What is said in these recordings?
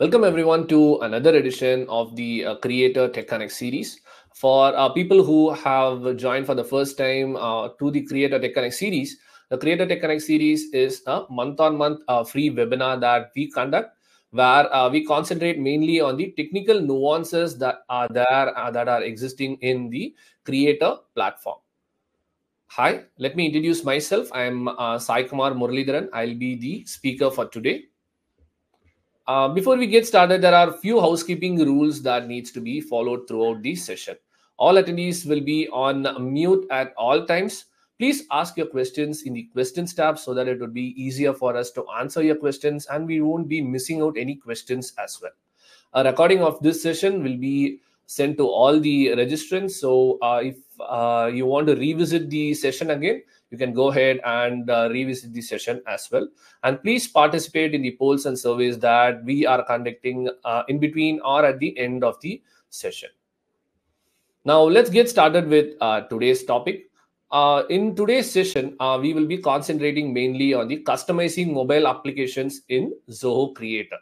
Welcome everyone to another edition of the uh, Creator Tech Connect series. For uh, people who have joined for the first time uh, to the Creator Tech Connect series, the Creator Tech Connect series is a month-on-month uh, free webinar that we conduct, where uh, we concentrate mainly on the technical nuances that are there uh, that are existing in the Creator platform. Hi, let me introduce myself. I am uh, Sai Kumar Muralidharan. I'll be the speaker for today. Uh, before we get started, there are a few housekeeping rules that needs to be followed throughout the session. All attendees will be on mute at all times. Please ask your questions in the questions tab so that it would be easier for us to answer your questions and we won't be missing out any questions as well. A recording of this session will be sent to all the registrants. So uh, if uh, you want to revisit the session again, you can go ahead and uh, revisit the session as well. And please participate in the polls and surveys that we are conducting uh, in between or at the end of the session. Now, let's get started with uh, today's topic. Uh, in today's session, uh, we will be concentrating mainly on the customizing mobile applications in Zoho Creator.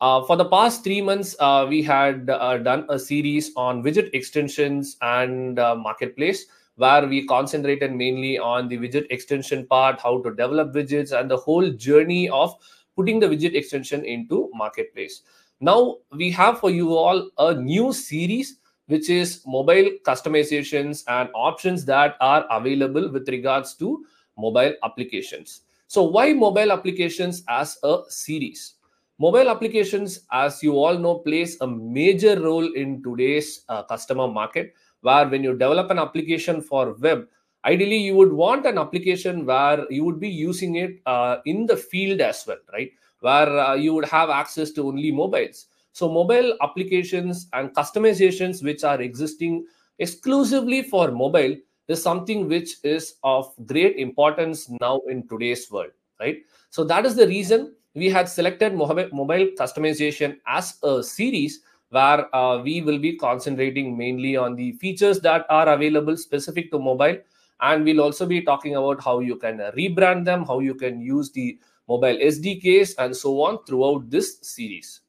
Uh, for the past three months, we had done a series on widget extensions and marketplace where we concentrated mainly on the widget extension part, how to develop widgets, and the whole journey of putting the widget extension into marketplace. Now we have for you all a new series which is mobile customizations and options that are available with regards to mobile applications. So why mobile applications as a series? Mobile applications, as you all know, plays a major role in today's uh, customer market where when you develop an application for web ideally you would want an application where you would be using it uh, in the field as well right? Where uh, you would have access to only mobiles. So mobile applications and customizations which are existing exclusively for mobile is something which is of great importance now in today's world right? So that is the reason we had selected mobile customization as a series where uh, we will be concentrating mainly on the features that are available specific to mobile. And we'll also be talking about how you can rebrand them how you can use the mobile sdks and so on throughout this series.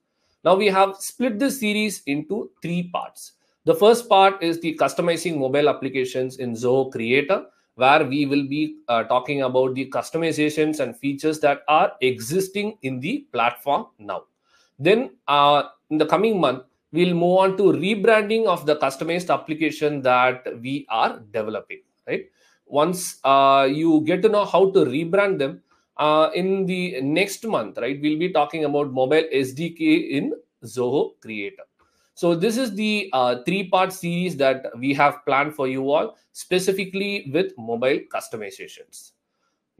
Now we have split this series into three parts. The first part is the customizing mobile applications in zoho creator where we will be uh, talking about the customizations and features that are existing in the platform now. Then uh, in the coming month we'll move on to rebranding of the customized application that we are developing right? Once uh, you get to know how to rebrand them uh, in the next month right we'll be talking about mobile sdk in zoho creator. So this is the uh, three part series that we have planned for you all specifically with mobile customizations.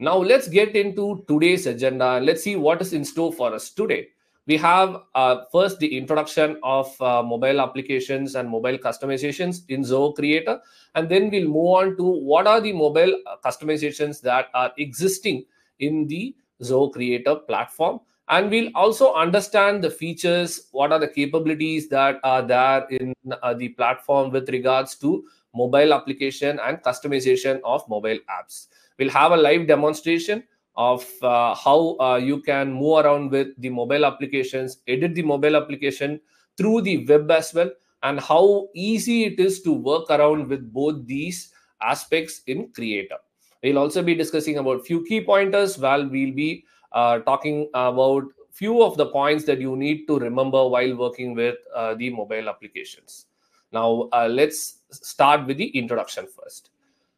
Now let's get into today's agenda. And let's see what is in store for us today we have uh, first the introduction of uh, mobile applications and mobile customizations in Zoho Creator, and then we'll move on to what are the mobile uh, customizations that are existing in the Zoho Creator platform. And we'll also understand the features, what are the capabilities that are there in uh, the platform with regards to mobile application and customization of mobile apps. We'll have a live demonstration of uh, how uh, you can move around with the mobile applications, edit the mobile application through the web as well, and how easy it is to work around with both these aspects in Creator. We'll also be discussing about few key pointers while we'll be uh, talking about few of the points that you need to remember while working with uh, the mobile applications. Now, uh, let's start with the introduction first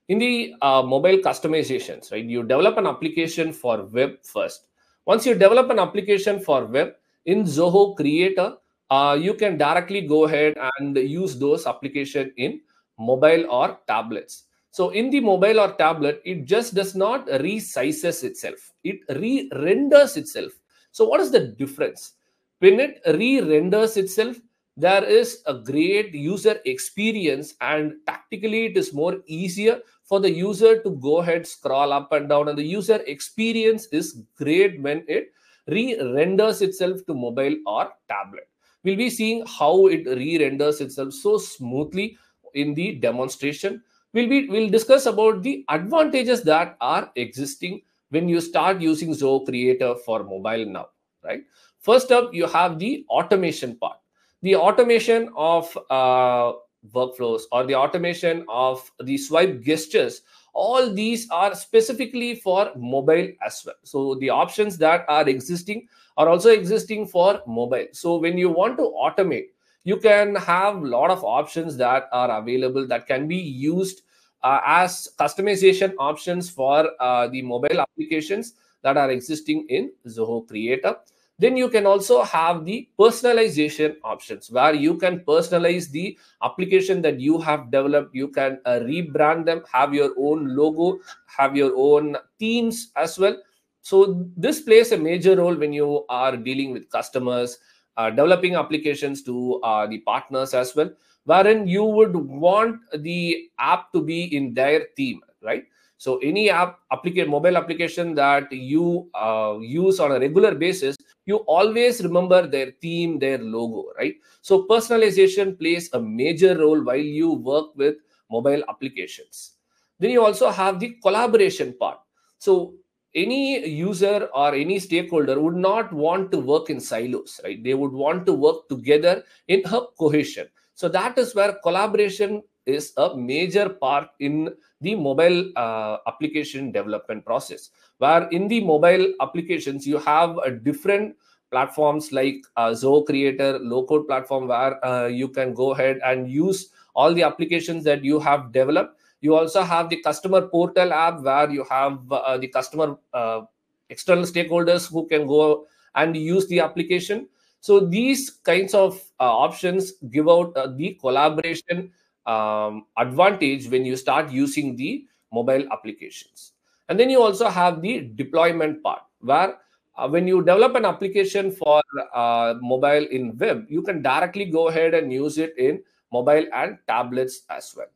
in the uh, mobile customizations right you develop an application for web first. Once you develop an application for web in zoho creator uh, you can directly go ahead and use those application in mobile or tablets. So in the mobile or tablet it just does not resizes itself. It re-renders itself. So what is the difference? When it re-renders itself there is a great user experience and tactically it is more easier for the user to go ahead scroll up and down. And the user experience is great when it re-renders itself to mobile or tablet. We'll be seeing how it re-renders itself so smoothly in the demonstration. We'll be we'll discuss about the advantages that are existing when you start using zoho creator for mobile now right? First up, you have the automation part. The automation of uh, workflows or the automation of the swipe gestures all these are specifically for mobile as well. So the options that are existing are also existing for mobile. So when you want to automate you can have a lot of options that are available that can be used uh, as customization options for uh, the mobile applications that are existing in zoho creator then you can also have the personalization options where you can personalize the application that you have developed. You can uh, rebrand them have your own logo have your own themes as well. So this plays a major role when you are dealing with customers uh, developing applications to uh, the partners as well wherein you would want the app to be in their theme right so any app mobile application that you uh, use on a regular basis you always remember their theme their logo right? So personalization plays a major role while you work with mobile applications. Then you also have the collaboration part. So any user or any stakeholder would not want to work in silos right? They would want to work together in a cohesion. So that is where collaboration is a major part in the mobile uh, application development process where in the mobile applications you have a different platforms like uh, Zoho Creator, low code platform where uh, you can go ahead and use all the applications that you have developed. You also have the customer portal app where you have uh, the customer uh, external stakeholders who can go and use the application. So these kinds of uh, options give out uh, the collaboration um, advantage when you start using the mobile applications. And then you also have the deployment part where uh, when you develop an application for uh, mobile in web, you can directly go ahead and use it in mobile and tablets as well.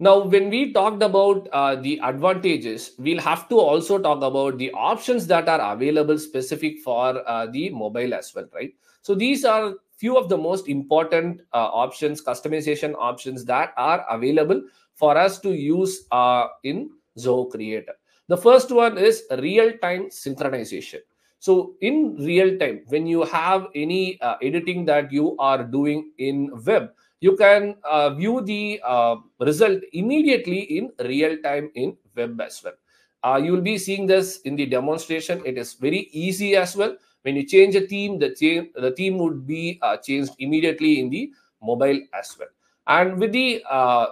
Now, when we talked about uh, the advantages, we'll have to also talk about the options that are available specific for uh, the mobile as well, right? So these are few of the most important uh, options, customization options that are available for us to use uh, in Zoho Creator. The first one is real-time synchronization. So in real time, when you have any uh, editing that you are doing in web, you can uh, view the uh, result immediately in real time in web as well. Uh, you will be seeing this in the demonstration. It is very easy as well. When you change a theme, the, theme, the theme would be uh, changed immediately in the mobile as well. And with the uh,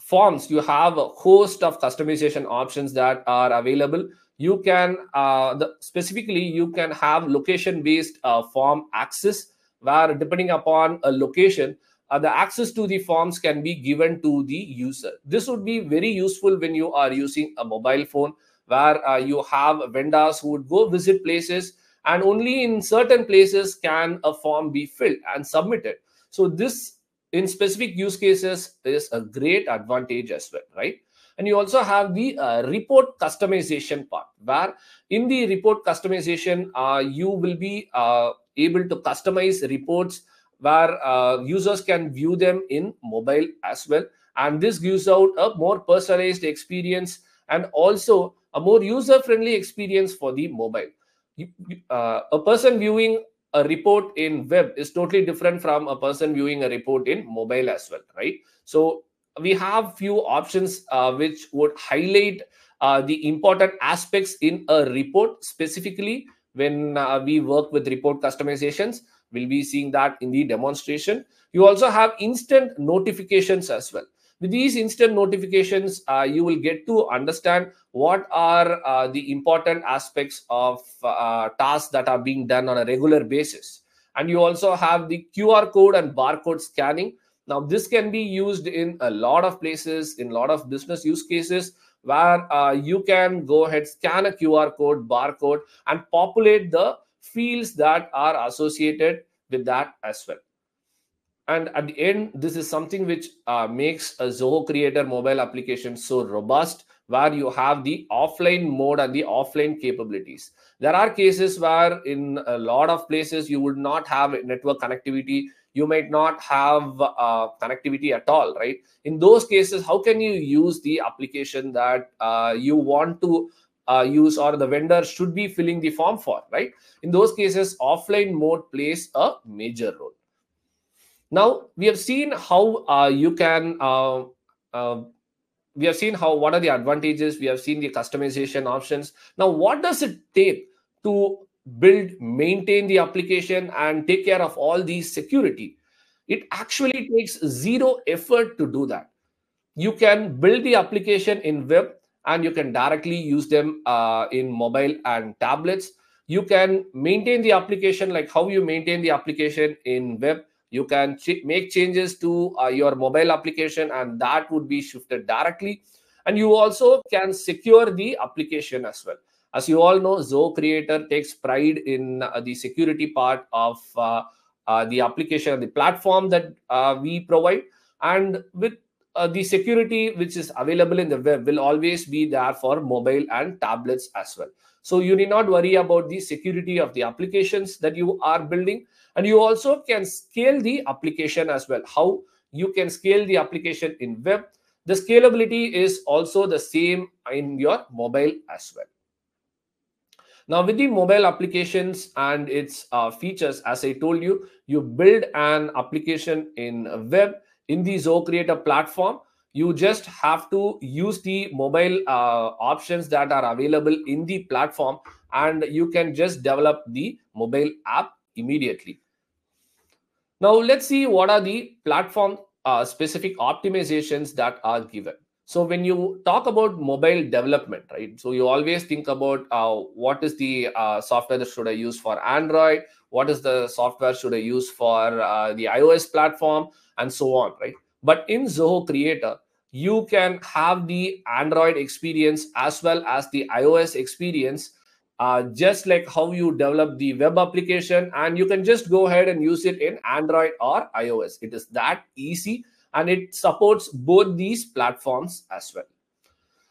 forms you have a host of customization options that are available you can uh, the, specifically you can have location based uh, form access where depending upon a location uh, the access to the forms can be given to the user this would be very useful when you are using a mobile phone where uh, you have vendors who would go visit places and only in certain places can a form be filled and submitted so this in specific use cases is a great advantage as well, right? And you also have the uh, report customization part, where in the report customization, uh, you will be uh, able to customize reports where uh, users can view them in mobile as well. And this gives out a more personalized experience and also a more user friendly experience for the mobile. Uh, a person viewing a report in web is totally different from a person viewing a report in mobile as well right? So we have few options uh, which would highlight uh, the important aspects in a report specifically when uh, we work with report customizations. We'll be seeing that in the demonstration. You also have instant notifications as well with these instant notifications uh, you will get to understand what are uh, the important aspects of uh, tasks that are being done on a regular basis. And you also have the qr code and barcode scanning. Now this can be used in a lot of places in a lot of business use cases where uh, you can go ahead scan a qr code barcode and populate the fields that are associated with that as well and at the end this is something which uh, makes a zoho creator mobile application so robust where you have the offline mode and the offline capabilities. There are cases where in a lot of places you would not have network connectivity. You might not have uh, connectivity at all right? In those cases how can you use the application that uh, you want to uh, use or the vendor should be filling the form for right? In those cases offline mode plays a major role now we have seen how uh, you can uh, uh, we have seen how what are the advantages we have seen the customization options. Now what does it take to build maintain the application and take care of all these security? It actually takes zero effort to do that. You can build the application in web and you can directly use them uh, in mobile and tablets. You can maintain the application like how you maintain the application in web you can ch- make changes to uh, your mobile application and that would be shifted directly. And you also can secure the application as well. As you all know zoho creator takes pride in uh, the security part of uh, uh, the application the platform that uh, we provide. And with the security which is available in the web will always be there for mobile and tablets as well so you need not worry about the security of the applications that you are building. And you also can scale the application as well. How? You can scale the application in web. The scalability is also the same in your mobile as well. Now with the mobile applications and its uh, features as i told you you build an application in web. In the zoho creator platform you just have to use the mobile uh, options that are available in the platform and you can just develop the mobile app immediately. Now let's see what are the platform uh, specific optimizations that are given. So when you talk about mobile development right so you always think about uh, what is the uh, software that should i use for android? What is the software should i use for uh, the ios platform? And so on right? But in zoho creator you can have the android experience as well as the ios experience uh, just like how you develop the web application and you can just go ahead and use it in android or ios it is that easy and it supports both these platforms as well.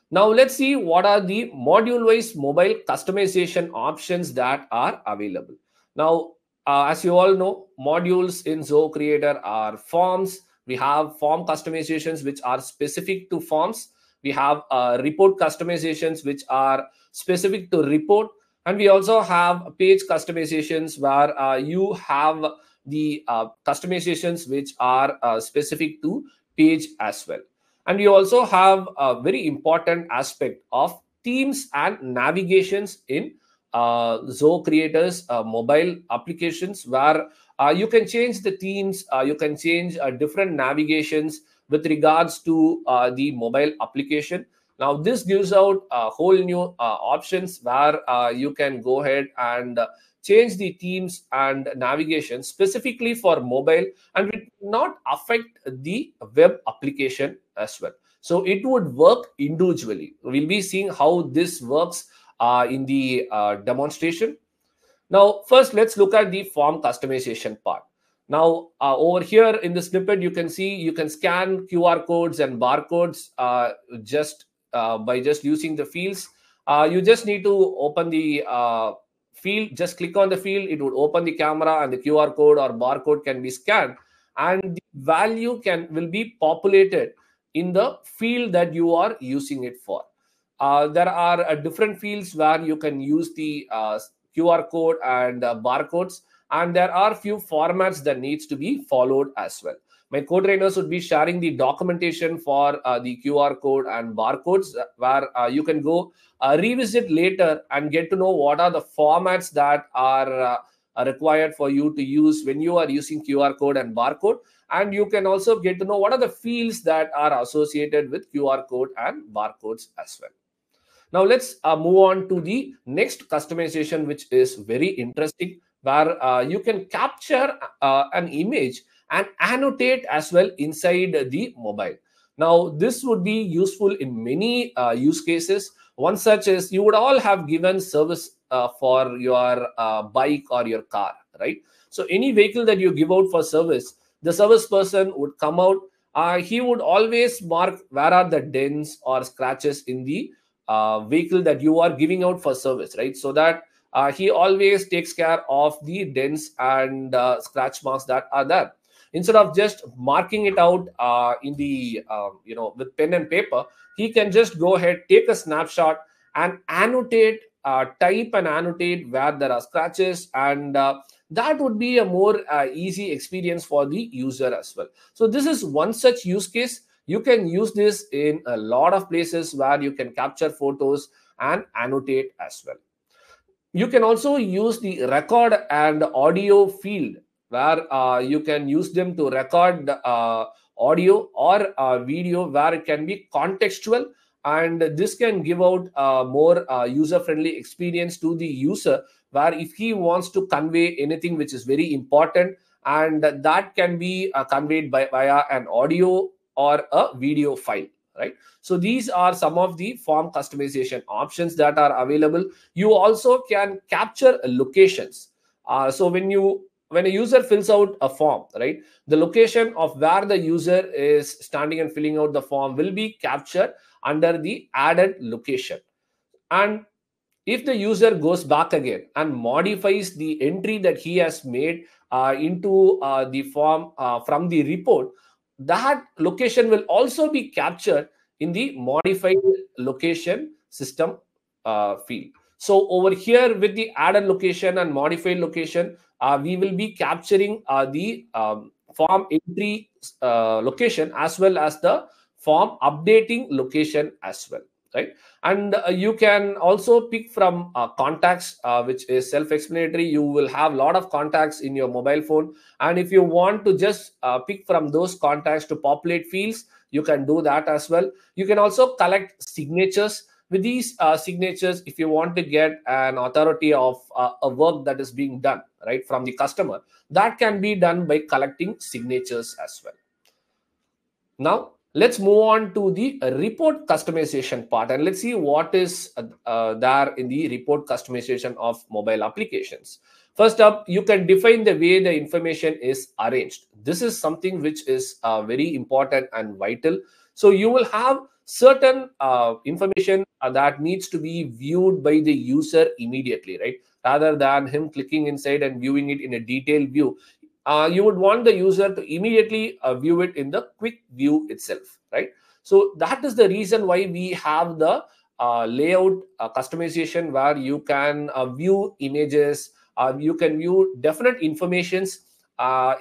Now let's see what are the module wise mobile customization options that are available. Now uh, as you all know modules in zoho creator are forms we have form customizations which are specific to forms. We have uh, report customizations which are specific to report. And we also have page customizations where uh, you have the uh, customizations which are uh, specific to page as well. And we also have a very important aspect of themes and navigations in uh, Zoho Creators uh, mobile applications where you can change the themes, uh, you can change uh, different navigations with regards to uh, the mobile application. Now, this gives out a whole new options where you can go ahead and change the themes and navigation specifically for mobile and it not affect the web application as well. So it would work individually. We'll be seeing how this works uh, in the uh, demonstration. Now, first, let's look at the form customization part. Now, uh, over here in the snippet, you can see you can scan QR codes and barcodes uh, just uh, by just using the fields. Uh, you just need to open the field, just click on the field, it would open the camera and the QR code or barcode can be scanned and the value can will be populated in the field that you are using it for. Uh, there are uh, different fields where you can use the uh, QR code and uh, barcodes, and there are few formats that needs to be followed as well. My co-trainers would be sharing the documentation for uh, the QR code and barcodes, where you can go revisit later and get to know what are the formats that are required for you to use when you are using QR code and barcode. And you can also get to know what are the fields that are associated with QR code and barcodes as well. Now let's uh, move on to the next customization, which is very interesting, where uh, you can capture uh, an image and annotate as well inside the mobile. Now this would be useful in many uh, use cases. One such is you would all have given service uh, for your uh, bike or your car, right? So any vehicle that you give out for service, the service person would come out. he would always mark where are the dents or scratches in the uh, vehicle that you are giving out for service, right? So that uh, he always takes care of the dents and uh, scratch marks that are there. Instead of just marking it out uh, in the, um, you know, with pen and paper, he can just go ahead, take a snapshot, and annotate uh, type and annotate where there are scratches and uh, that would be a more easy experience for the user as well so this is one such use case you can use this in a lot of places where you can capture photos and annotate as well. You can also use the record and audio field where uh, you can use them to record uh, audio or uh, video where it can be contextual. And this can give out a more uh, user friendly experience to the user where if he wants to convey anything which is very important and that can be uh, conveyed by via an audio or a video file right? So these are some of the form customization options that are available. You also can capture locations. Uh, so when you when a user fills out a form right the location of where the user is standing and filling out the form will be captured under the added location. And if the user goes back again and modifies the entry that he has made uh, into uh, the form uh, from the report that location will also be captured in the modified location system uh, field. So over here with the added location and modified location uh, we will be capturing uh, the um, form entry uh, location as well as the form updating location as well right? And uh, you can also pick from uh, contacts uh, which is self-explanatory. You will have a lot of contacts in your mobile phone. And if you want to just uh, pick from those contacts to populate fields you can do that as well. You can also collect signatures. With these uh, signatures if you want to get an authority of uh, a work that is being done right from the customer that can be done by collecting signatures as well. Now let's move on to the report customization part and let's see what is uh, uh, there in the report customization of mobile applications. First up you can define the way the information is arranged. This is something which is uh, very important and vital. So you will have certain uh, information uh, that needs to be viewed by the user immediately right? Rather than him clicking inside and viewing it in a detailed view uh, you would want the user to immediately uh, view it in the quick view itself right? So that is the reason why we have the uh, layout uh, customization where you can uh, view images uh, you can view definite informations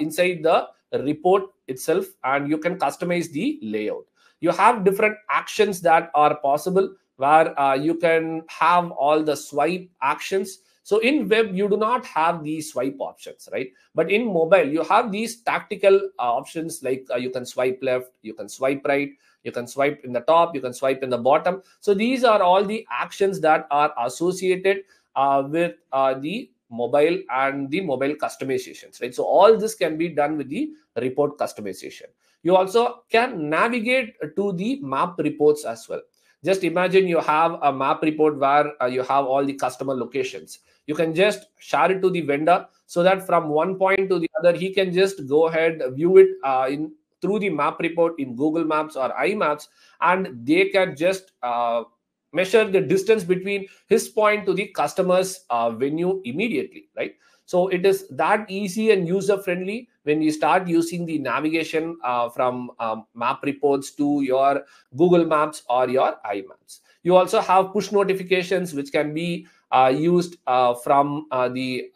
inside the report itself and you can customize the layout. You have different actions that are possible where you can have all the swipe actions so in web, you do not have these swipe options, right? But in mobile, you have these tactical uh, options like uh, you can swipe left, you can swipe right, you can swipe in the top, you can swipe in the bottom. So these are all the actions that are associated uh, with uh, the mobile and the mobile customizations, right? So all this can be done with the report customization. You also can navigate to the map reports as well just imagine you have a map report where uh, you have all the customer locations you can just share it to the vendor so that from one point to the other he can just go ahead view it uh, in through the map report in google maps or imaps and they can just uh, measure the distance between his point to the customer's uh, venue immediately right? So it is that easy and user friendly when you start using the navigation uh, from um, map reports to your google maps or your imaps. You also have push notifications which can be uh, used uh, from uh, the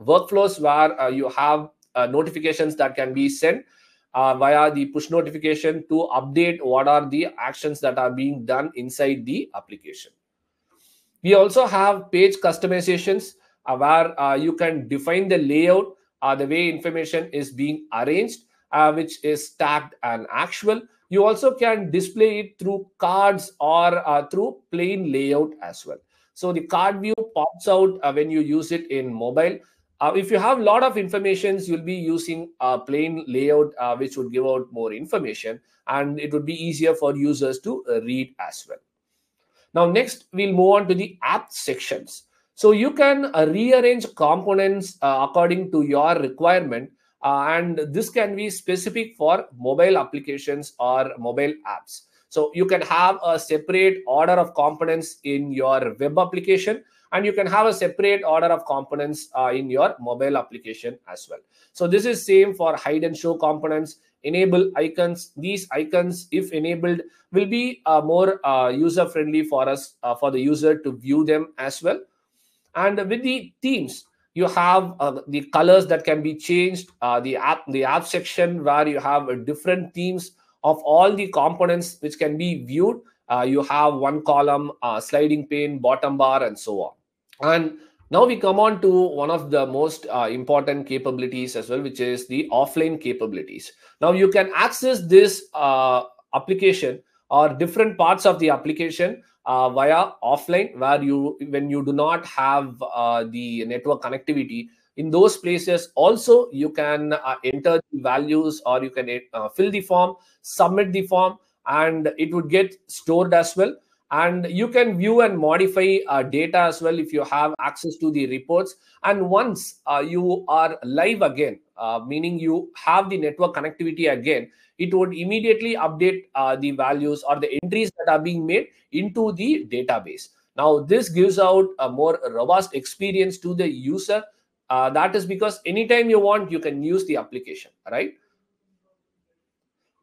workflows where you have notifications that can be sent via the push notification to update what are the actions that are being done inside the application. We also have page customizations uh, where uh, you can define the layout, uh, the way information is being arranged, which is tagged and actual. You also can display it through cards or through plain layout as well. So the card view pops out uh, when you use it in mobile. Uh, if you have a lot of informations, you'll be using a plain layout, uh, which would give out more information, and it would be easier for users to uh, read as well. Now, next, we'll move on to the app sections. So you can uh, rearrange components uh, according to your requirement, and this can be specific for mobile applications or mobile apps. So you can have a separate order of components in your web application and you can have a separate order of components uh, in your mobile application as well. So this is same for hide and show components. Enable icons. These icons if enabled will be uh, more uh, user friendly for us uh, for the user to view them as well. And with the themes you have uh, the colors that can be changed uh, the app the app section where you have different themes of all the components which can be viewed uh, you have one column uh, sliding pane bottom bar and so on. And now we come on to one of the most uh, important capabilities as well which is the offline capabilities. Now you can access this uh, application or different parts of the application uh, via offline where you when you do not have uh, the network connectivity in those places also you can uh, enter the values or you can uh, fill the form submit the form and it would get stored as well. And you can view and modify uh, data as well if you have access to the reports. And once uh, you are live again uh, meaning you have the network connectivity again it would immediately update uh, the values or the entries that are being made into the database. Now this gives out a more robust experience to the user uh, that is because anytime you want you can use the application right?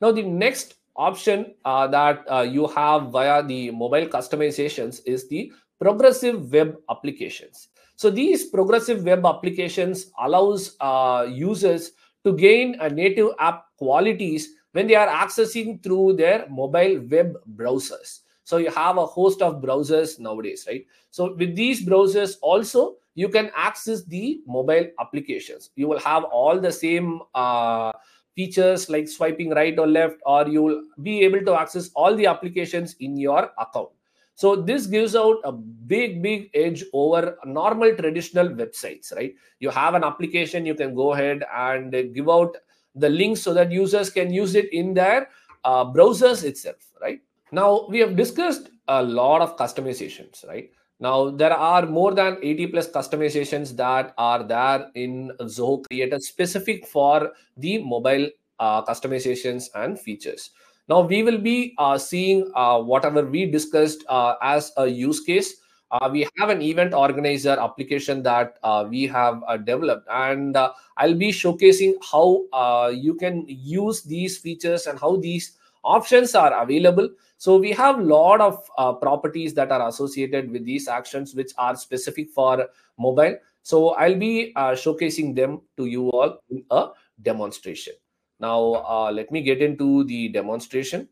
Now the next option uh, that uh, you have via the mobile customizations is the progressive web applications. So these progressive web applications allows uh, users to gain a native app qualities when they are accessing through their mobile web browsers. So you have a host of browsers nowadays right? So with these browsers also you can access the mobile applications. You will have all the same uh, features like swiping right or left or you will be able to access all the applications in your account. So this gives out a big big edge over normal traditional websites right? You have an application you can go ahead and give out the links so that users can use it in their uh, browsers itself right? Now we have discussed a lot of customizations right now there are more than 80 plus customizations that are there in Zoho Creator specific for the mobile uh, customizations and features. Now we will be uh, seeing uh, whatever we discussed uh, as a use case. Uh, we have an event organizer application that uh, we have developed, and I'll be showcasing how you can use these features and how these options are available so we have a lot of uh, properties that are associated with these actions, which are specific for mobile. So I'll be uh, showcasing them to you all in a demonstration. Now, uh, let me get into the demonstration.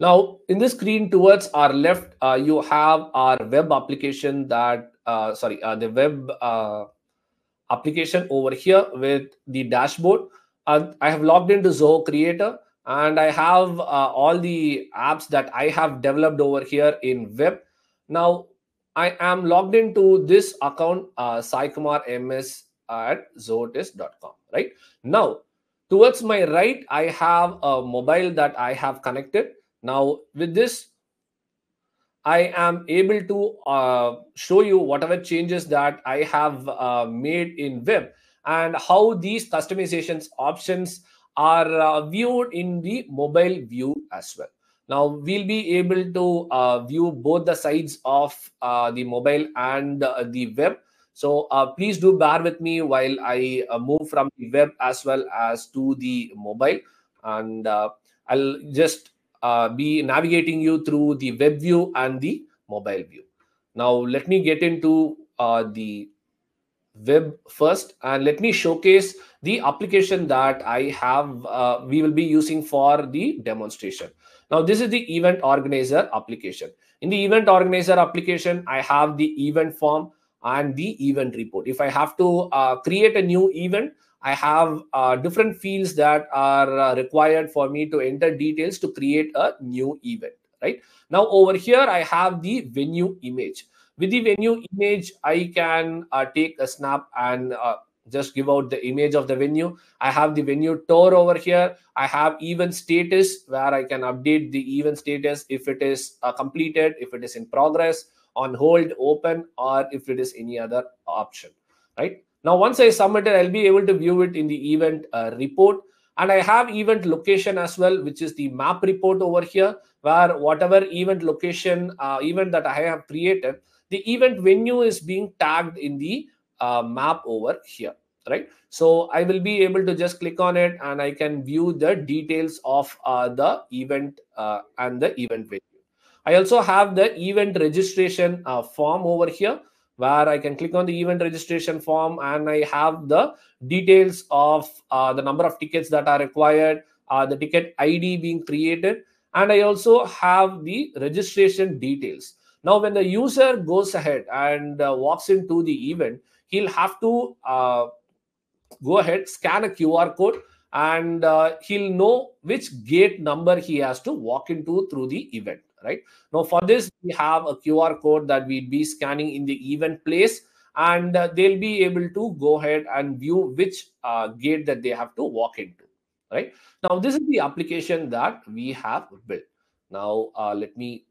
Now, in the screen towards our left, uh, you have our web application that, uh, sorry, uh, the web application over here with the dashboard. and I have logged into Zoho Creator and I have uh, all the apps that I have developed over here in web. Now I am logged into this account, uh, ms at zohotis.com, right? Now, towards my right, I have a mobile that I have connected. Now, with this, I am able to uh, show you whatever changes that I have uh, made in web and how these customizations options are uh, viewed in the mobile view as well. Now we'll be able to uh, view both the sides of uh, the mobile and uh, the web. So uh, please do bear with me while I uh, move from the web as well as to the mobile. And I'll just be navigating you through the web view and the mobile view. Now let me get into the web first and let me showcase the application that I have, uh, we will be using for the demonstration. Now, this is the event organizer application. In the event organizer application, I have the event form and the event report. If I have to uh, create a new event, I have uh, different fields that are uh, required for me to enter details to create a new event, right? Now, over here, I have the venue image with the venue image i can uh, take a snap and uh, just give out the image of the venue. I have the venue tour over here. I have event status where i can update the event status if it is uh, completed if it is in progress on hold open or if it is any other option right? Now once i submit it i'll be able to view it in the event uh, report. And i have event location as well which is the map report over here where whatever event location uh, event that i have created the event venue is being tagged in the uh, map over here right? So i will be able to just click on it and i can view the details of uh, the event uh, and the event venue. I also have the event registration uh, form over here where i can click on the event registration form and i have the details of uh, the number of tickets that are required uh, the ticket id being created and i also have the registration details now when the user goes ahead and uh, walks into the event he'll have to uh, go ahead scan a qr code and uh, he'll know which gate number he has to walk into through the event right? Now for this we have a qr code that we'd be scanning in the event place and uh, they'll be able to go ahead and view which uh, gate that they have to walk into right? Now this is the application that we have built. Now uh, let me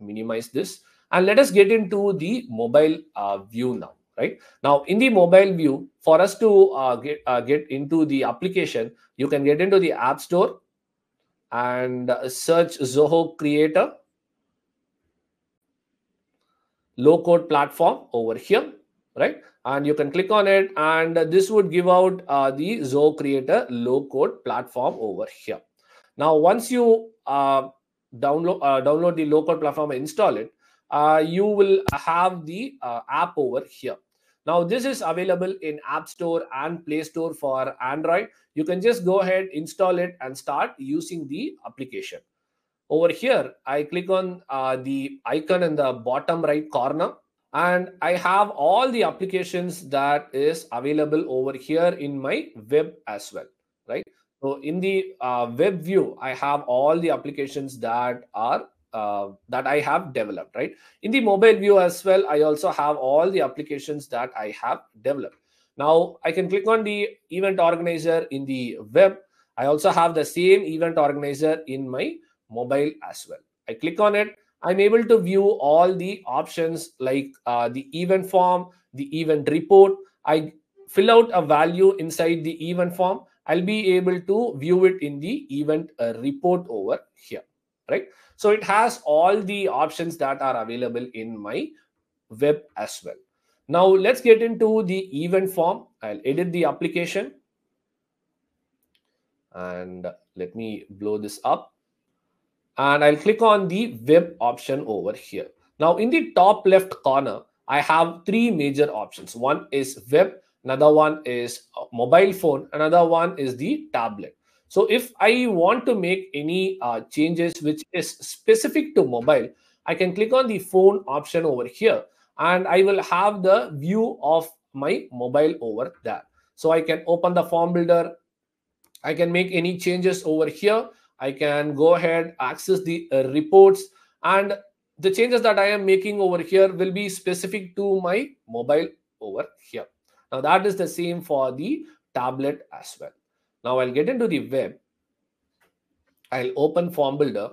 minimize this. And let us get into the mobile uh, view now right? Now in the mobile view for us to uh, get uh, get into the application you can get into the app store and search zoho creator. Low code platform over here right? And you can click on it and this would give out uh, the zoho creator low code platform over here. Now once you uh, download uh, download the low code platform and install it uh, you will have the uh, app over here. Now this is available in app store and play store for android. You can just go ahead install it and start using the application. Over here i click on uh, the icon in the bottom right corner and i have all the applications that is available over here in my web as well so in the uh, web view, I have all the applications that are uh, that I have developed, right? In the mobile view as well, I also have all the applications that I have developed. Now I can click on the event organizer in the web. I also have the same event organizer in my mobile as well. I click on it. I'm able to view all the options like uh, the event form, the event report. I fill out a value inside the event form I'll be able to view it in the event uh, report over here, right? So it has all the options that are available in my web as well. Now let's get into the event form. I'll edit the application and let me blow this up and I'll click on the web option over here. Now in the top left corner, I have three major options. One is web, another one is mobile phone. Another one is the tablet. So if i want to make any uh, changes which is specific to mobile i can click on the phone option over here and i will have the view of my mobile over there. So i can open the form builder. I can make any changes over here. I can go ahead access the uh, reports and the changes that i am making over here will be specific to my mobile over here now that is the same for the tablet as well. Now I'll get into the web. I'll open form builder.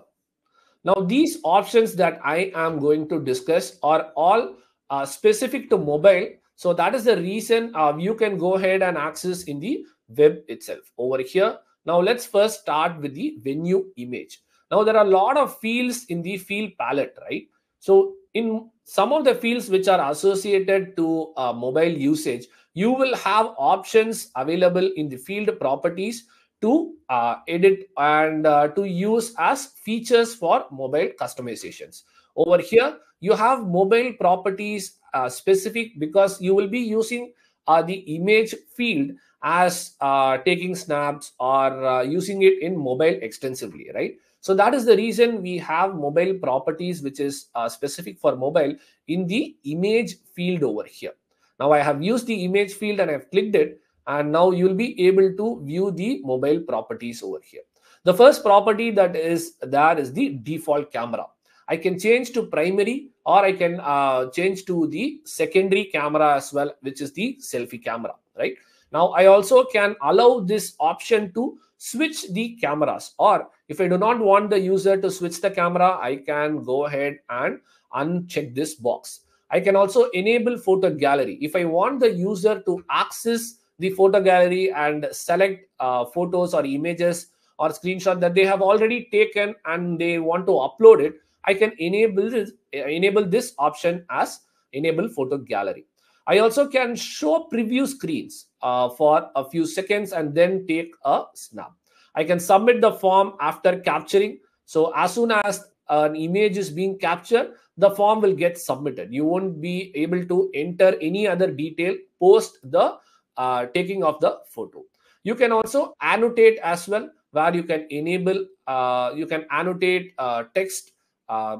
Now these options that I am going to discuss are all uh, specific to mobile. So that is the reason uh, you can go ahead and access in the web itself over here. Now let's first start with the venue image. Now there are a lot of fields in the field palette, right? So in some of the fields which are associated to uh, mobile usage, you will have options available in the field properties to uh, edit and uh, to use as features for mobile customizations. Over here, you have mobile properties uh, specific because you will be using uh, the image field as uh, taking snaps or uh, using it in mobile extensively, right? So that is the reason we have mobile properties, which is specific for mobile in the image field over here. Now I have used the image field and I've clicked it and now you'll be able to view the mobile properties over here. The first property that is there is the default camera. I can change to primary or I can uh, change to the secondary camera as well, which is the selfie camera, right? Now I also can allow this option to switch the cameras or if I do not want the user to switch the camera, I can go ahead and uncheck this box. I can also enable photo gallery. If I want the user to access the photo gallery and select uh, photos or images or screenshot that they have already taken and they want to upload it, I can enable this, enable this option as enable photo gallery. I also can show preview screens uh, for a few seconds and then take a snap. I can submit the form after capturing. So as soon as an image is being captured, the form will get submitted. You won't be able to enter any other detail post the uh, taking of the photo. You can also annotate as well, where you can enable, uh, you can annotate uh, text, uh,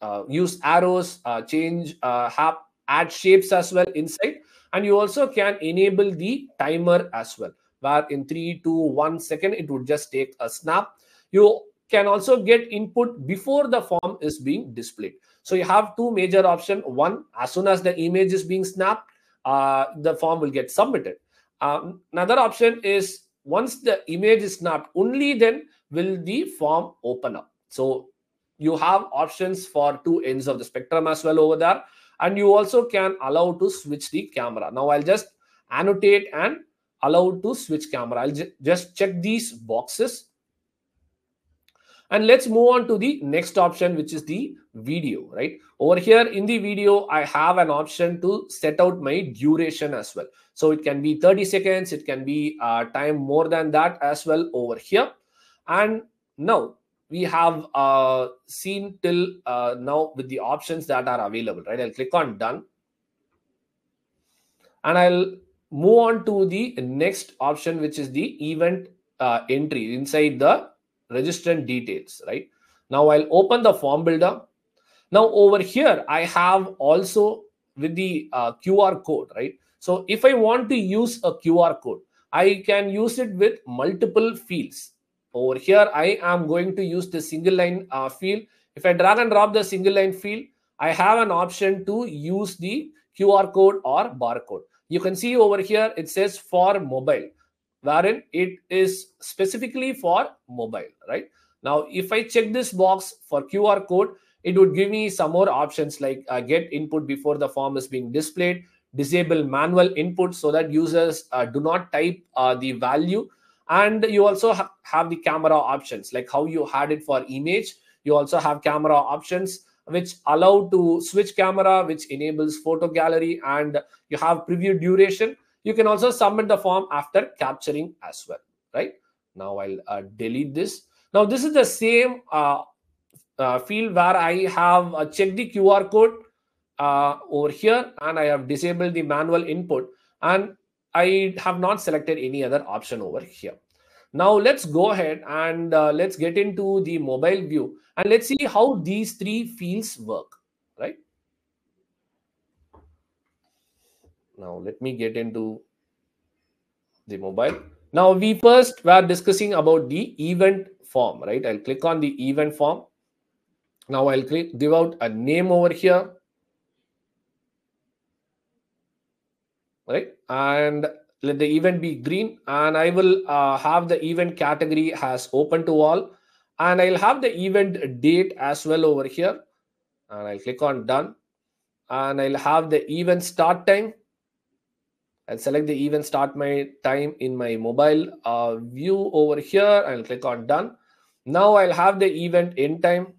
uh, use arrows, uh, change, have, add shapes as well inside. And you also can enable the timer as well, where in three, two, one second, it would just take a snap. You can also get input before the form is being displayed. So you have two major options. One, as soon as the image is being snapped, uh, the form will get submitted. Um, another option is once the image is snapped, only then will the form open up. So you have options for two ends of the spectrum as well over there. And you also can allow to switch the camera. Now I'll just annotate and allow to switch camera. I'll just check these boxes and let's move on to the next option, which is the video, right? Over here in the video, I have an option to set out my duration as well. So it can be 30 seconds, it can be uh, time more than that as well over here. And now we have uh, seen till uh, now with the options that are available, right? I'll click on done. And I'll move on to the next option, which is the event uh, entry inside the registrant details, right? Now I'll open the form builder. Now over here, I have also with the uh, QR code, right? So if I want to use a QR code, I can use it with multiple fields. Over here, I am going to use the single line uh, field. If I drag and drop the single line field, I have an option to use the QR code or barcode. You can see over here, it says for mobile wherein it is specifically for mobile, right? Now, if I check this box for QR code, it would give me some more options like uh, get input before the form is being displayed, disable manual input so that users uh, do not type uh, the value. And you also ha have the camera options like how you had it for image. You also have camera options which allow to switch camera, which enables photo gallery, and you have preview duration you can also submit the form after capturing as well, right? Now I'll uh, delete this. Now this is the same uh, uh, field where I have uh, checked the QR code uh, over here and I have disabled the manual input and I have not selected any other option over here. Now let's go ahead and uh, let's get into the mobile view and let's see how these three fields work, right? Now let me get into the mobile. Now we first were discussing about the event form, right? I'll click on the event form. Now I'll click give out a name over here. Right? And let the event be green and I will uh, have the event category as open to all and I'll have the event date as well over here and I'll click on done and I'll have the event start time I'll select the event start my time in my mobile uh, view over here. I'll click on done. Now I'll have the event end time.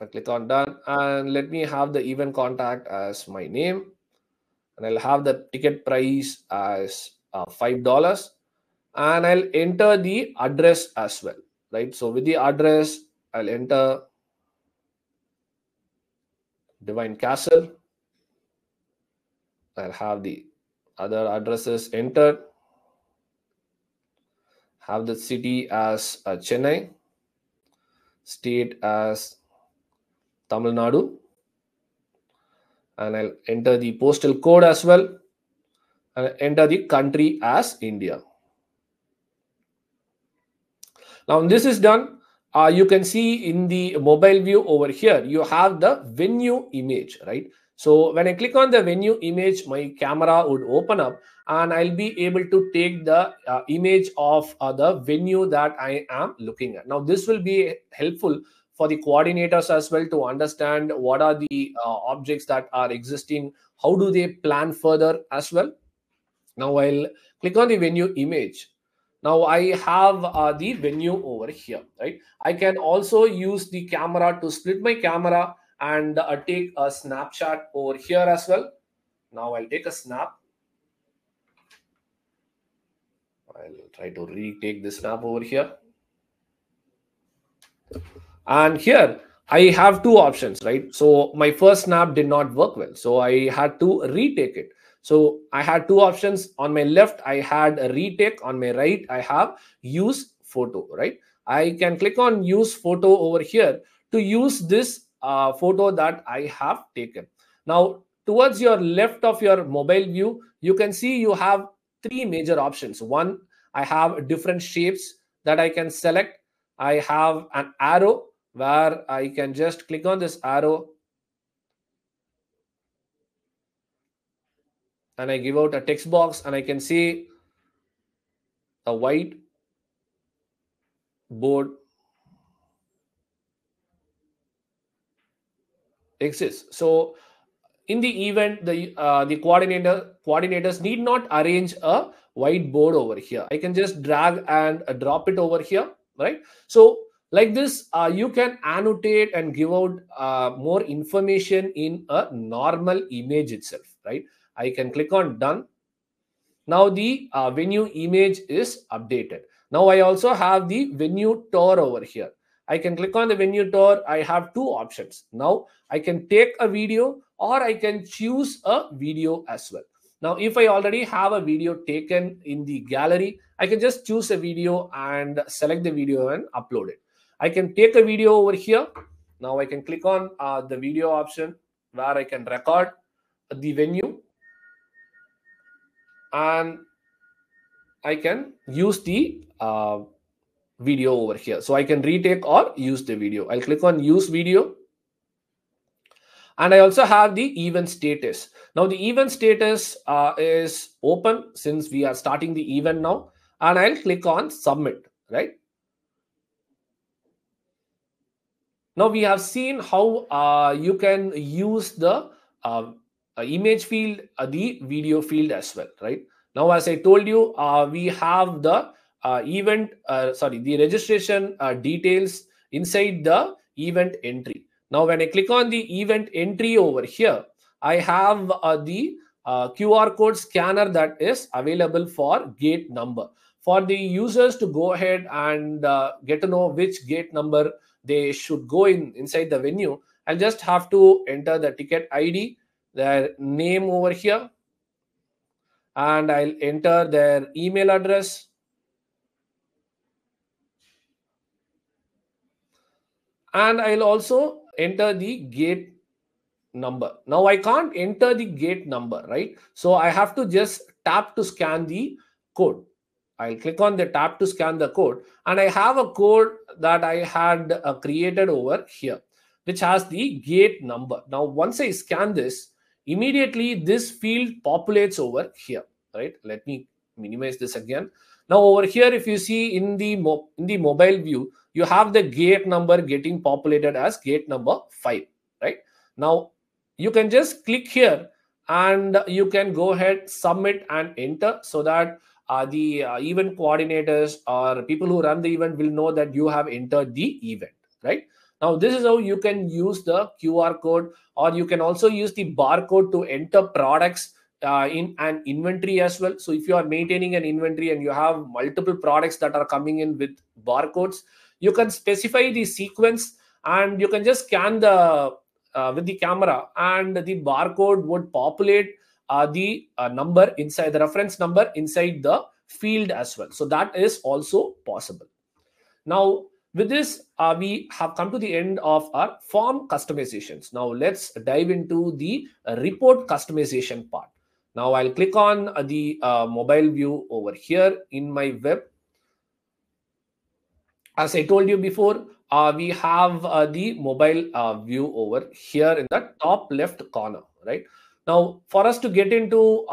I click on done and let me have the event contact as my name and I'll have the ticket price as uh, $5 and I'll enter the address as well, right? So with the address, I'll enter Divine Castle. I'll have the other addresses entered. Have the city as uh, Chennai, state as Tamil Nadu, and I'll enter the postal code as well, and enter the country as India. Now, this is done, uh, you can see in the mobile view over here, you have the venue image, right? So when I click on the venue image, my camera would open up and I'll be able to take the uh, image of uh, the venue that I am looking at. Now, this will be helpful for the coordinators as well to understand what are the uh, objects that are existing, how do they plan further as well. Now I'll click on the venue image now I have uh, the venue over here, right? I can also use the camera to split my camera and uh, take a snapshot over here as well. Now I'll take a snap. I'll try to retake this snap over here. And here I have two options, right? So my first snap did not work well. So I had to retake it. So I had two options. On my left, I had a retake. On my right, I have use photo, right? I can click on use photo over here to use this uh, photo that I have taken. Now, towards your left of your mobile view, you can see you have three major options. One, I have different shapes that I can select. I have an arrow where I can just click on this arrow and I give out a text box and I can see a white board exists. So in the event, the uh, the coordinator coordinators need not arrange a whiteboard over here. I can just drag and uh, drop it over here, right? So like this, uh, you can annotate and give out uh, more information in a normal image itself, right? I can click on done. Now the uh, venue image is updated. Now I also have the venue tour over here. I can click on the venue tour. I have two options. Now I can take a video or I can choose a video as well. Now, if I already have a video taken in the gallery, I can just choose a video and select the video and upload it. I can take a video over here. Now I can click on uh, the video option where I can record the venue and I can use the uh, video over here. So I can retake or use the video. I'll click on use video. And I also have the event status. Now the event status uh, is open since we are starting the event now. And I'll click on submit, right? Now we have seen how uh, you can use the uh, image field, uh, the video field as well, right? Now, as I told you, uh, we have the uh, event, uh, sorry, the registration uh, details inside the event entry. Now, when I click on the event entry over here, I have uh, the uh, QR code scanner that is available for gate number. For the users to go ahead and uh, get to know which gate number they should go in inside the venue, I'll just have to enter the ticket ID their name over here and I'll enter their email address. And I'll also enter the gate number. Now I can't enter the gate number, right? So I have to just tap to scan the code. I'll click on the tap to scan the code and I have a code that I had uh, created over here, which has the gate number. Now, once I scan this, immediately this field populates over here right? Let me minimize this again. Now over here if you see in the in the mobile view you have the gate number getting populated as gate number 5 right? Now you can just click here and you can go ahead submit and enter so that uh, the uh, event coordinators or people who run the event will know that you have entered the event right now, this is how you can use the QR code, or you can also use the barcode to enter products uh, in an inventory as well. So, if you are maintaining an inventory and you have multiple products that are coming in with barcodes, you can specify the sequence and you can just scan the uh, with the camera, and the barcode would populate uh, the uh, number inside the reference number inside the field as well. So, that is also possible. Now, with this, uh, we have come to the end of our form customizations. Now let's dive into the uh, report customization part. Now I'll click on uh, the uh, mobile view over here in my web. As I told you before, uh, we have uh, the mobile view over here in the top left corner, right? Now, for us to get into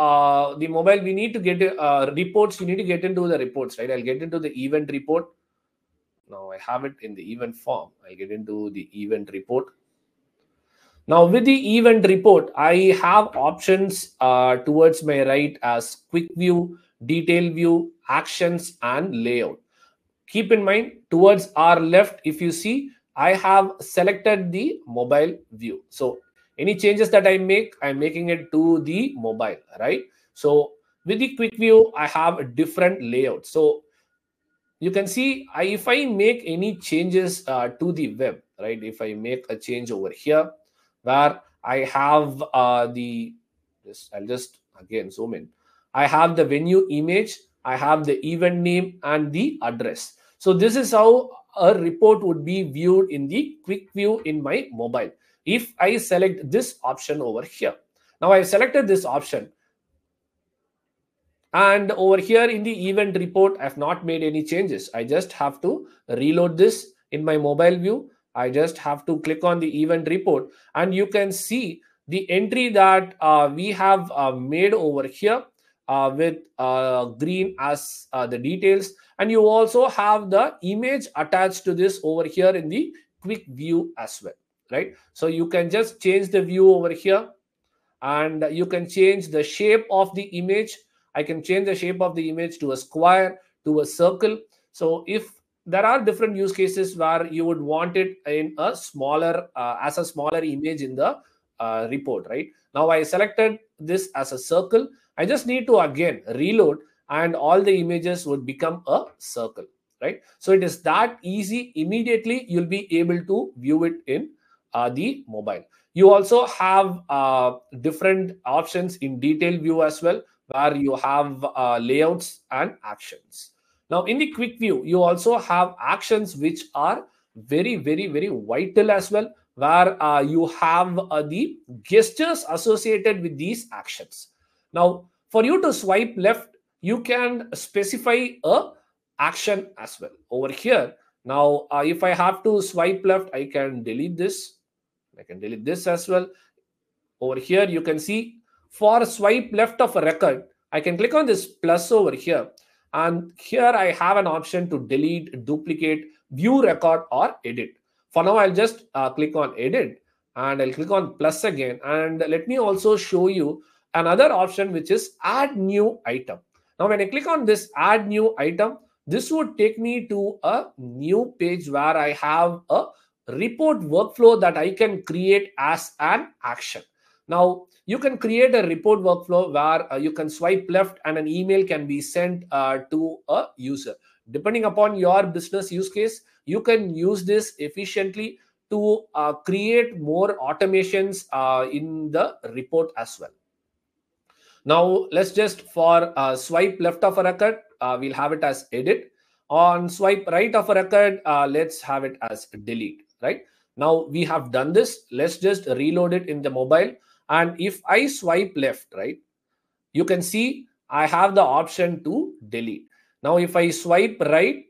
the mobile, we need to get reports. You need to get into the reports, right? I'll get into the event report now I have it in the event form. I get into the event report. Now with the event report, I have options uh, towards my right as quick view, detail view, actions and layout keep in mind towards our left if you see i have selected the mobile view so any changes that i make i'm making it to the mobile right so with the quick view i have a different layout so you can see I, if i make any changes uh, to the web right? If i make a change over here where i have uh, the this i'll just again zoom in. I have the venue image i have the event name and the address. So this is how a report would be viewed in the quick view in my mobile. If i select this option over here. Now i've selected this option and over here in the event report i've not made any changes. I just have to reload this in my mobile view. I just have to click on the event report. And you can see the entry that uh, we have uh, made over here uh, with uh, green as uh, the details. And you also have the image attached to this over here in the quick view as well right? So you can just change the view over here. And you can change the shape of the image I can change the shape of the image to a square, to a circle. So if there are different use cases where you would want it in a smaller, uh, as a smaller image in the uh, report, right? Now I selected this as a circle. I just need to again reload and all the images would become a circle, right? So it is that easy. Immediately you'll be able to view it in uh, the mobile. You also have uh, different options in detail view as well where you have uh, layouts and actions. Now, in the quick view, you also have actions which are very, very, very vital as well, where uh, you have uh, the gestures associated with these actions. Now, for you to swipe left, you can specify a action as well. Over here, now, uh, if I have to swipe left, I can delete this. I can delete this as well. Over here, you can see for swipe left of a record, I can click on this plus over here. And here I have an option to delete, duplicate, view record or edit. For now, I'll just uh, click on edit and I'll click on plus again. And let me also show you another option, which is add new item. Now, when I click on this add new item, this would take me to a new page where I have a report workflow that I can create as an action. Now, you can create a report workflow where uh, you can swipe left and an email can be sent uh, to a user. Depending upon your business use case, you can use this efficiently to uh, create more automations uh, in the report as well. Now, let's just for uh, swipe left of a record, uh, we'll have it as edit. On swipe right of a record, let's have it as delete, right? Now we have done this. Let's just reload it in the mobile and if I swipe left, right, you can see I have the option to delete. Now, if I swipe right,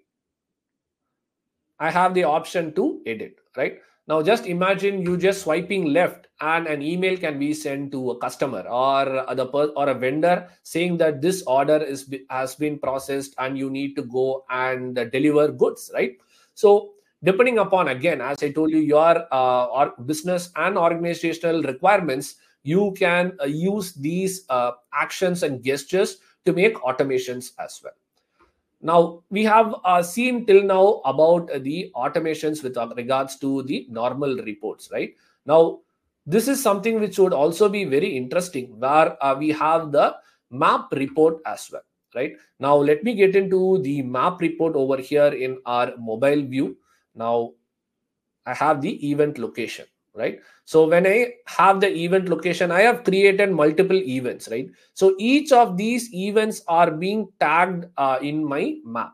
I have the option to edit, right? Now, just imagine you just swiping left and an email can be sent to a customer or the or a vendor saying that this order is has been processed and you need to go and deliver goods, right? So depending upon again, as I told you, your uh, business and organizational requirements, you can uh, use these uh, actions and gestures to make automations as well. Now, we have uh, seen till now about the automations with regards to the normal reports, right? Now, this is something which would also be very interesting where uh, we have the map report as well, right? Now, let me get into the map report over here in our mobile view. Now, I have the event location right? So when i have the event location i have created multiple events right? So each of these events are being tagged uh, in my map.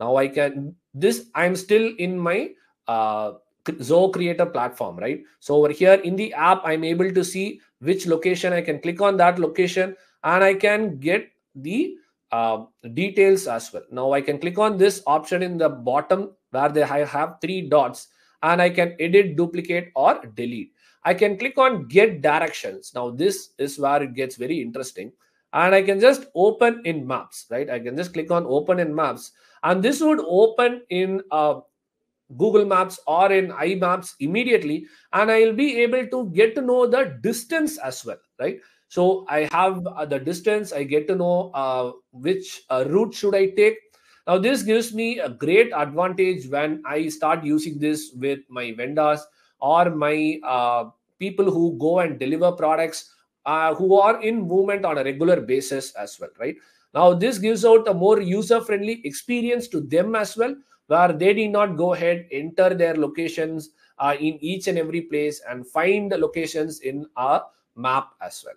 Now i can this i'm still in my uh, Zoho creator platform right? So over here in the app i'm able to see which location i can click on that location and i can get the uh, details as well. Now i can click on this option in the bottom where they have three dots and I can edit, duplicate, or delete. I can click on get directions. Now, this is where it gets very interesting. And I can just open in maps, right? I can just click on open in maps. And this would open in uh, Google Maps or in iMaps immediately. And I'll be able to get to know the distance as well, right? So I have uh, the distance. I get to know uh, which uh, route should I take. Now this gives me a great advantage when I start using this with my vendors or my uh, people who go and deliver products uh, who are in movement on a regular basis as well, right? Now this gives out a more user-friendly experience to them as well, where they need not go ahead enter their locations uh, in each and every place and find the locations in a map as well.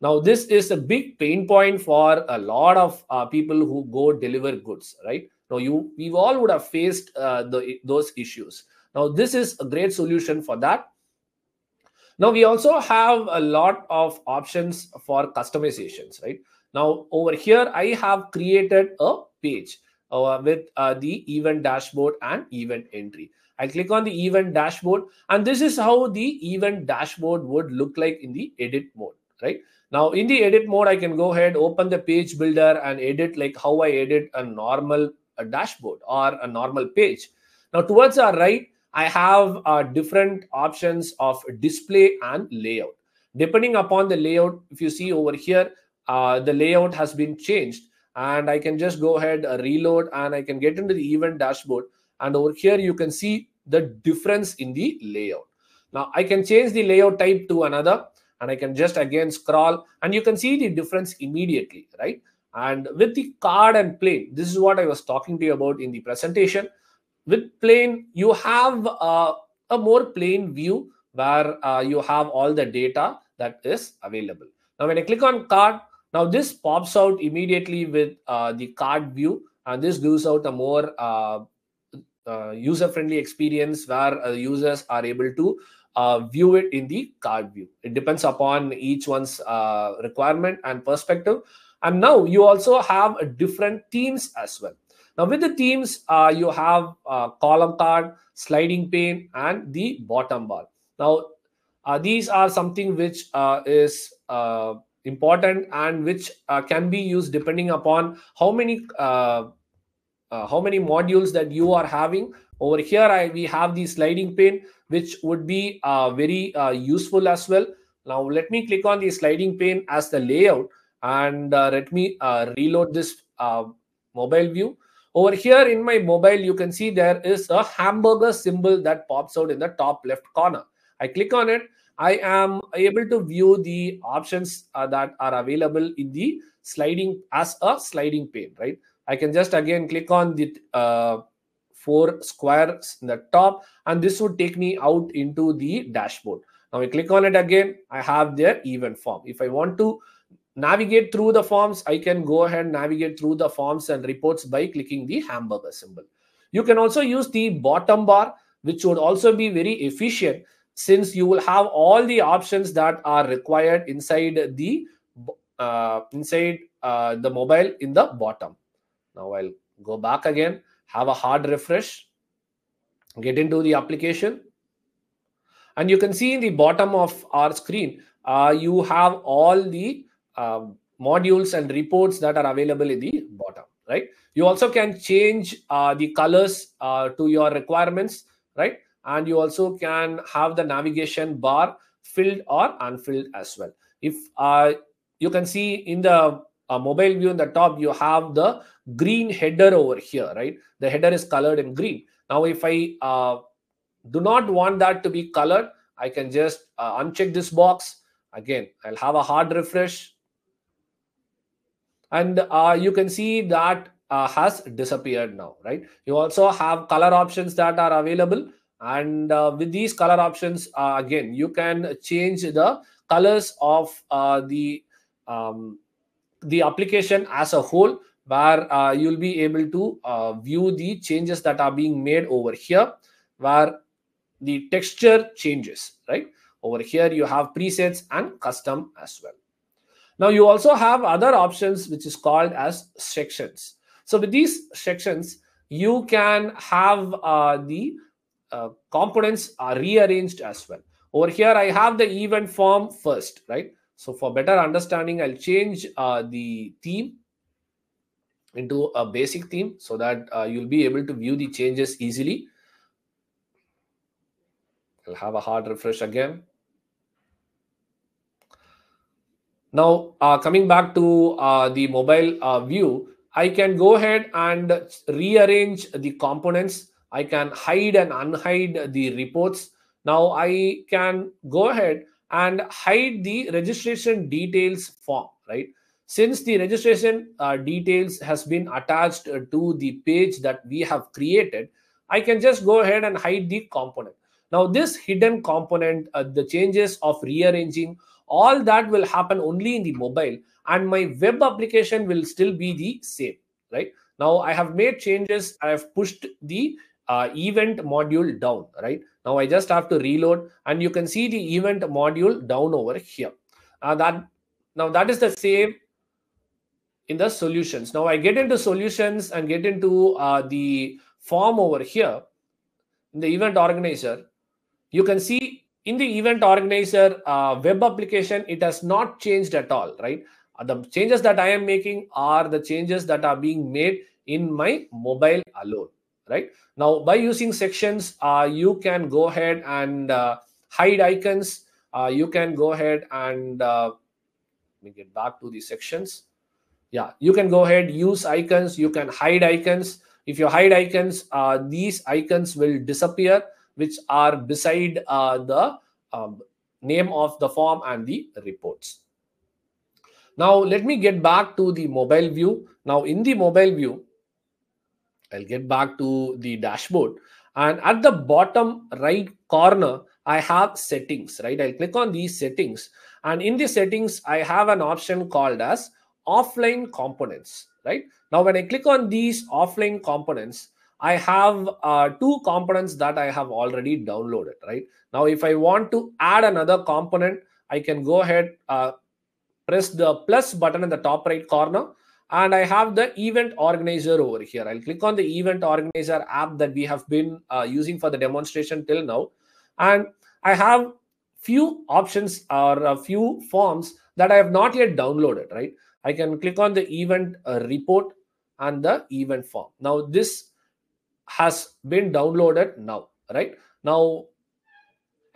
Now, this is a big pain point for a lot of uh, people who go deliver goods, right? Now, you we all would have faced uh, the, those issues. Now, this is a great solution for that. Now, we also have a lot of options for customizations, right? Now, over here, I have created a page uh, with uh, the event dashboard and event entry. I click on the event dashboard, and this is how the event dashboard would look like in the edit mode, right? Now in the edit mode, I can go ahead, open the page builder and edit like how I edit a normal a dashboard or a normal page. Now towards our right, I have uh, different options of display and layout. Depending upon the layout, if you see over here, uh, the layout has been changed and I can just go ahead, uh, reload and I can get into the event dashboard. And over here, you can see the difference in the layout. Now I can change the layout type to another and I can just again scroll and you can see the difference immediately, right? And with the card and plain, this is what I was talking to you about in the presentation. With plain, you have uh, a more plain view where uh, you have all the data that is available. Now, when I click on card, now this pops out immediately with uh, the card view, and this gives out a more uh, uh, user-friendly experience where uh, users are able to uh, view it in the card view. It depends upon each one's uh, requirement and perspective. And now you also have a different themes as well. Now with the themes, uh, you have uh, column card, sliding pane, and the bottom bar. Now uh, these are something which uh, is important and which can be used depending upon how many how many modules that you are having? Over here I, we have the sliding pane which would be uh, very uh, useful as well. Now let me click on the sliding pane as the layout and uh, let me uh, reload this uh, mobile view. Over here in my mobile you can see there is a hamburger symbol that pops out in the top left corner. I click on it. I am able to view the options uh, that are available in the sliding as a sliding pane right i can just again click on the four squares in the top and this would take me out into the dashboard. Now I click on it again i have their event form. If i want to navigate through the forms i can go ahead and navigate through the forms and reports by clicking the hamburger symbol. You can also use the bottom bar which would also be very efficient since you will have all the options that are required inside the uh, inside uh, the mobile in the bottom now i'll go back again have a hard refresh, get into the application. And you can see in the bottom of our screen, uh, you have all the uh, modules and reports that are available in the bottom, right? You also can change uh, the colors uh, to your requirements, right? And you also can have the navigation bar filled or unfilled as well. If uh, you can see in the uh, mobile view in the top, you have the green header over here, right? The header is colored in green. Now, if I uh, do not want that to be colored, I can just uh, uncheck this box. Again, I'll have a hard refresh. And uh, you can see that uh, has disappeared now, right? You also have color options that are available. And uh, with these color options, uh, again, you can change the colors of the um, the application as a whole where uh, you'll be able to uh, view the changes that are being made over here where the texture changes right? Over here you have presets and custom as well. Now you also have other options which is called as sections. So with these sections you can have uh, the uh, components are rearranged as well. Over here i have the event form first right so for better understanding, I'll change uh, the theme into a basic theme so that uh, you'll be able to view the changes easily. I'll have a hard refresh again. now uh, coming back to uh, the mobile uh, view i can go ahead and rearrange the components i can hide and unhide the reports now i can go ahead and hide the registration details form right? Since the registration uh, details has been attached to the page that we have created i can just go ahead and hide the component. Now this hidden component uh, the changes of rearranging all that will happen only in the mobile and my web application will still be the same right? Now i have made changes. I have pushed the uh, event module down right now i just have to reload and you can see the event module down over here. Uh, that now that is the same in the solutions. Now i get into solutions and get into uh, the form over here in the event organizer. You can see in the event organizer uh, web application it has not changed at all right? Uh, the changes that i am making are the changes that are being made in my mobile alone right? Now by using sections uh, you can go ahead and uh, hide icons. Uh, you can go ahead and uh, let me get back to the sections. Yeah you can go ahead use icons. You can hide icons. If you hide icons uh, these icons will disappear which are beside uh, the um, name of the form and the reports. Now let me get back to the mobile view. Now in the mobile view I'll get back to the dashboard. And at the bottom right corner, I have settings, right? I'll click on these settings. And in the settings, I have an option called as offline components, right? Now, when I click on these offline components, I have uh, two components that I have already downloaded, right? Now, if I want to add another component, I can go ahead, uh, press the plus button in the top right corner and I have the event organizer over here. I'll click on the event organizer app that we have been uh, using for the demonstration till now. And I have few options or a few forms that I have not yet downloaded, right? I can click on the event uh, report and the event form. Now this has been downloaded now, right? Now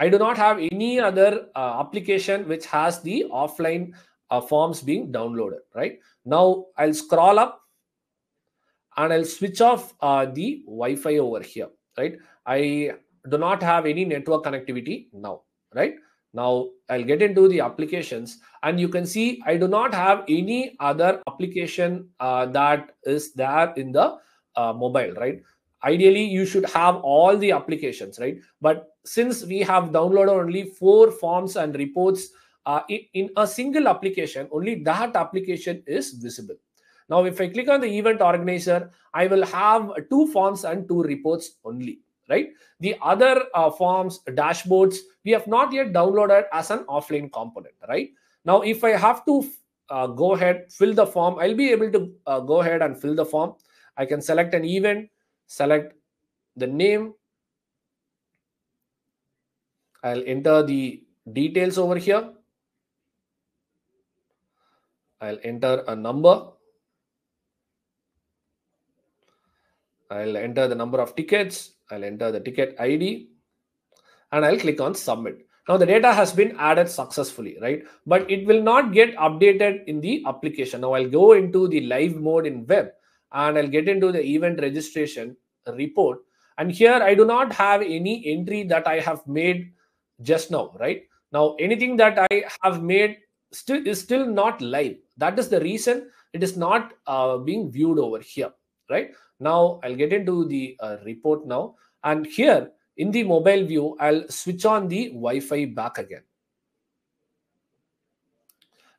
I do not have any other uh, application which has the offline uh, forms being downloaded, right? Now I'll scroll up and I'll switch off uh, the Wi-Fi over here, right? I do not have any network connectivity now, right? Now I'll get into the applications and you can see I do not have any other application uh, that is there in the uh, mobile, right? Ideally, you should have all the applications, right? But since we have downloaded only four forms and reports uh, in, in a single application, only that application is visible. Now, if I click on the event organizer, I will have two forms and two reports only, right? The other uh, forms, dashboards, we have not yet downloaded as an offline component, right? Now, if I have to uh, go ahead, fill the form, I'll be able to uh, go ahead and fill the form. I can select an event, select the name. I'll enter the details over here I'll enter a number. I'll enter the number of tickets. I'll enter the ticket ID and I'll click on submit. Now the data has been added successfully, right? But it will not get updated in the application. Now I'll go into the live mode in web and I'll get into the event registration report. And here I do not have any entry that I have made just now, right? Now anything that I have made still is still not live. That is the reason it is not uh, being viewed over here right? Now i'll get into the uh, report now. And here in the mobile view i'll switch on the wi-fi back again.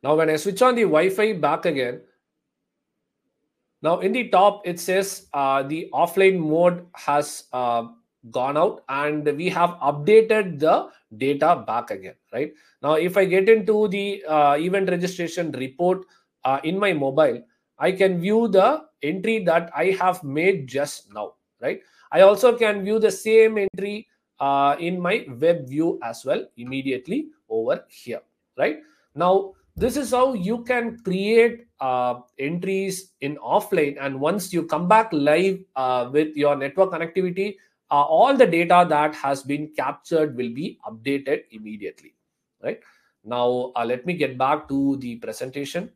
Now when i switch on the wi-fi back again now in the top it says uh, the offline mode has uh, gone out and we have updated the data back again right? Now if i get into the uh, event registration report uh, in my mobile i can view the entry that i have made just now right? I also can view the same entry uh, in my web view as well immediately over here right? Now this is how you can create uh, entries in offline and once you come back live uh, with your network connectivity uh, all the data that has been captured will be updated immediately right Now, uh, let me get back to the presentation.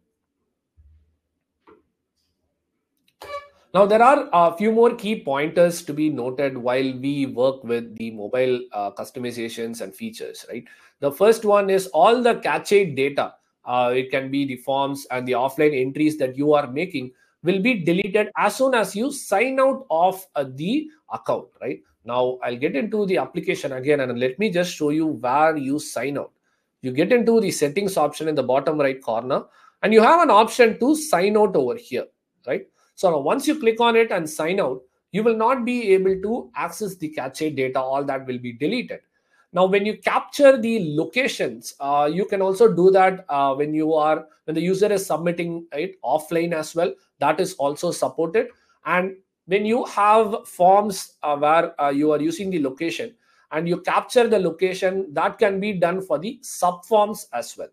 Now, there are a few more key pointers to be noted while we work with the mobile uh, customizations and features, right? The first one is all the cache data. Uh, it can be the forms and the offline entries that you are making will be deleted as soon as you sign out of uh, the account, right? Now, I'll get into the application again and let me just show you where you sign out. You get into the settings option in the bottom right corner and you have an option to sign out over here, right? So once you click on it and sign out, you will not be able to access the cache data. All that will be deleted. Now, when you capture the locations, uh, you can also do that uh, when you are when the user is submitting it offline as well. That is also supported. And when you have forms uh, where uh, you are using the location and you capture the location, that can be done for the subforms as well.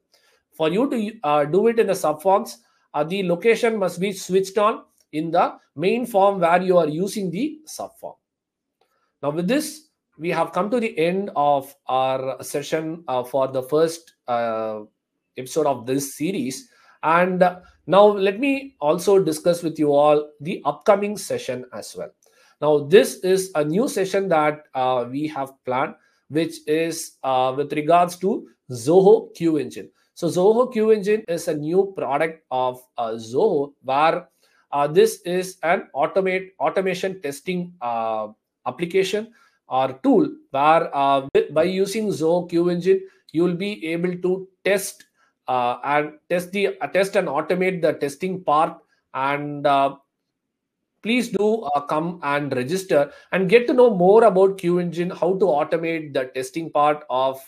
For you to uh, do it in the subforms, uh, the location must be switched on in the main form where you are using the subform. Now with this, we have come to the end of our session uh, for the first uh, episode of this series. And now let me also discuss with you all the upcoming session as well. Now this is a new session that uh, we have planned, which is uh, with regards to Zoho QEngine. So Zoho QEngine is a new product of uh, Zoho where uh, this is an automate automation testing uh, application or tool where uh, by using Zoho QEngine, you will be able to test uh, and test the uh, test and automate the testing part. And uh, please do come and register and get to know more about QEngine, how to automate the testing part of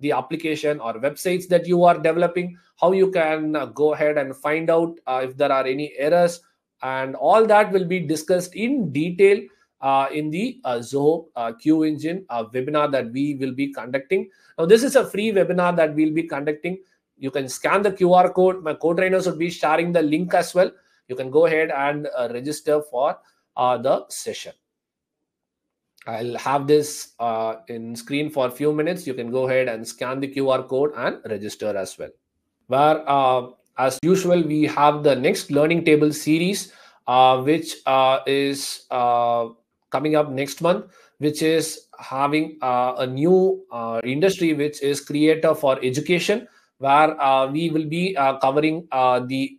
the application or websites that you are developing, how you can uh, go ahead and find out uh, if there are any errors, and all that will be discussed in detail uh, in the uh, Zoho uh, Engine uh, webinar that we will be conducting. Now, this is a free webinar that we'll be conducting. You can scan the QR code. My co-trainers will be sharing the link as well. You can go ahead and register for the session. I'll have this uh, in screen for a few minutes. You can go ahead and scan the QR code and register as well. Where, uh, as usual, we have the next learning table series, uh, which uh, is uh, coming up next month, which is having uh, a new industry, which is creator for education, where we will be covering the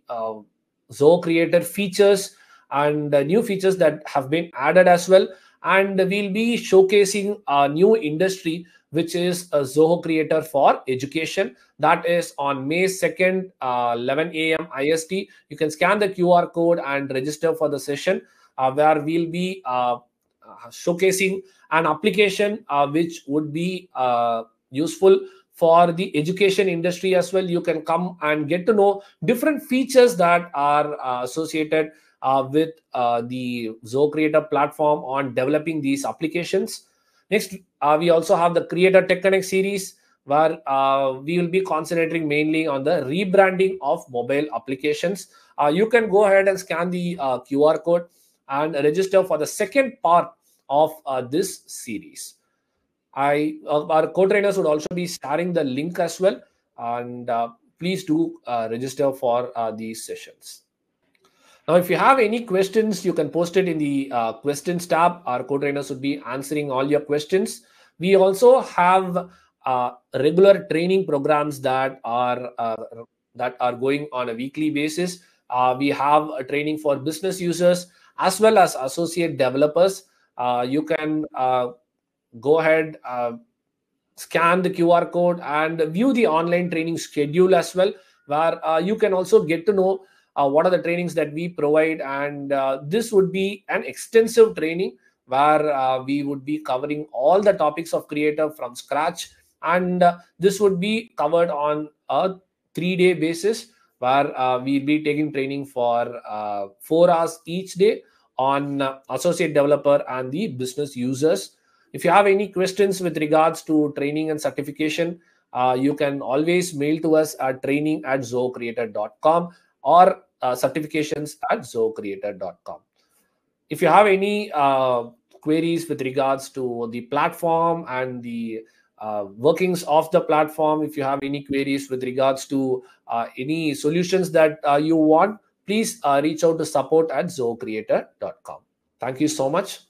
Zoho Creator features and new features that have been added as well. And we'll be showcasing a new industry which is a zoho creator for education. That is on may 2nd uh, 11 a.m ist you can scan the qr code and register for the session uh, where we'll be uh, uh showcasing an application uh, which would be uh, useful for the education industry as well you can come and get to know different features that are associated uh, with uh, the Zoho Creator platform on developing these applications. Next, uh, we also have the Creator Tech Connect series where uh, we will be concentrating mainly on the rebranding of mobile applications. Uh, you can go ahead and scan the uh, QR code and register for the second part of this series. I our co-trainers would also be sharing the link as well, and please do register for these sessions. Now, if you have any questions, you can post it in the uh, questions tab. Our co-trainers would be answering all your questions. We also have uh, regular training programs that are uh, that are going on a weekly basis. Uh, we have a training for business users as well as associate developers. Uh, you can uh, go ahead, scan the QR code, and view the online training schedule as well, where you can also get to know uh, what are the trainings that we provide. And uh, this would be an extensive training where uh, we would be covering all the topics of creator from scratch. And uh, this would be covered on a three day basis where uh, we'll be taking training for uh, four hours each day on associate developer and the business users if you have any questions with regards to training and certification you can always mail to us at training at zohocreator.com or uh, certifications at zohocreator.com. If you have any uh, queries with regards to the platform and the uh, workings of the platform. If you have any queries with regards to uh, any solutions that uh, you want, please uh, reach out to support at zohocreator.com. Thank you so much.